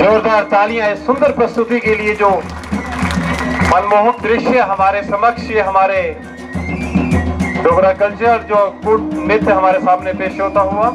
जोरदार तालियाँ इस सुंदर प्रस्तुति के लिए जो मनमोहक दृश्य हमारे समक्ष, ये हमारे डोगरा कल्चर, जो कूट नृत्य हमारे सामने पेश होता हुआ।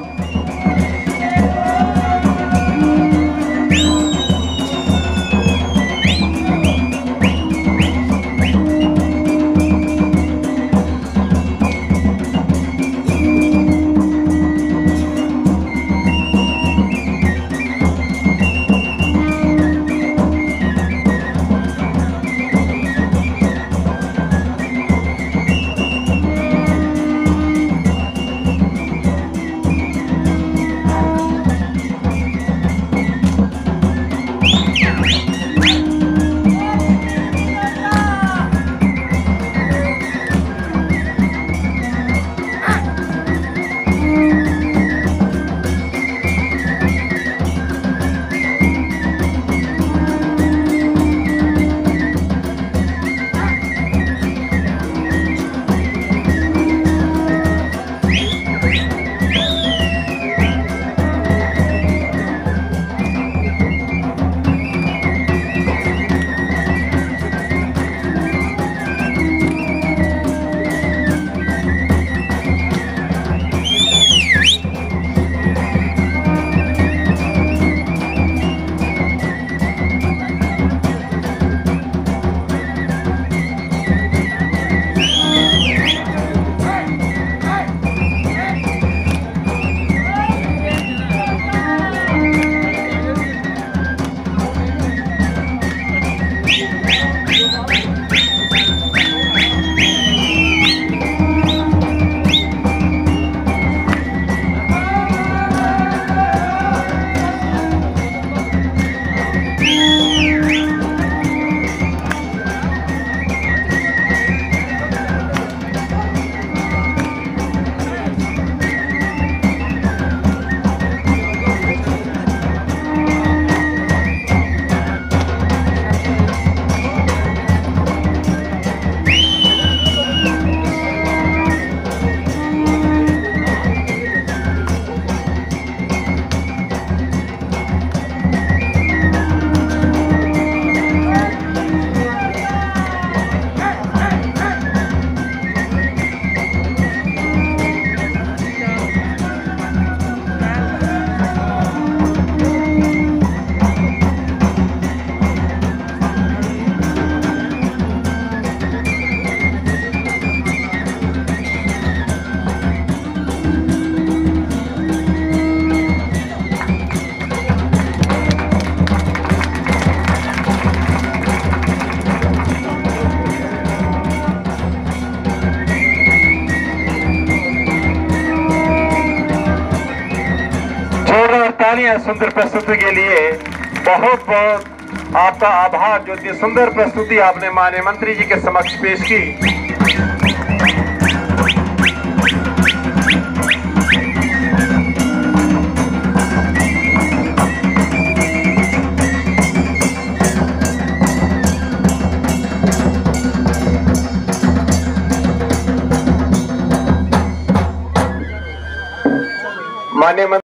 तालियाँ सुंदर प्रस्तुति के लिए बहुत बहुत आपका आभार, जो इतनी सुंदर प्रस्तुति आपने माननीय मंत्री जी के समक्ष पेश की। मंत्री